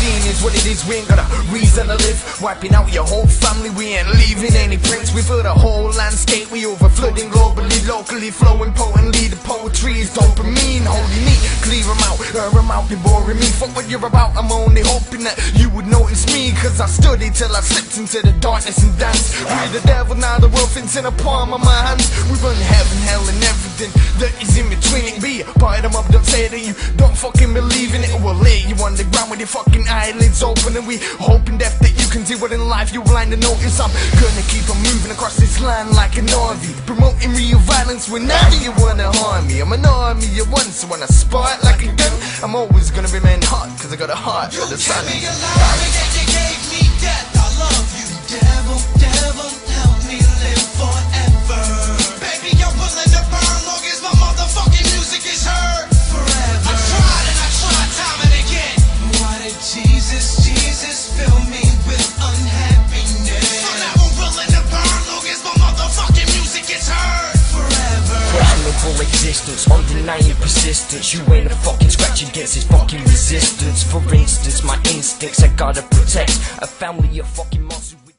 seeing is what it is, we ain't got a reason to live. Wiping out your whole family, we ain't leaving any prints. We fill a whole landscape, we over flooding globally, locally, flowing potently. The poetry is dopamine, holding me, clear them out, air them out, you're boring me. Fuck what you're about, I'm only hoping that you would notice me. Cause I studied till I slipped into the darkness and danced. We're the devil, now the world fits in a palm of my hands. We run heaven, hell, and everything that is in between. Be a part of them, don't say that you in it. We'll lay you on the ground with your fucking eyelids open, and we hoping death that you can see what in life you're blind to notice. I'm gonna keep on moving across this line like an RV, promoting real violence whenever you wanna harm me. I'm an army at once, so when I spot like a gun, I'm always gonna remain hot, cause I got a heart for the sun. Give me love, and you gave me Existence, undenying persistence. You ain't a fucking scratch against this fucking resistance. For instance, my instincts, I gotta protect a family of fucking monsters.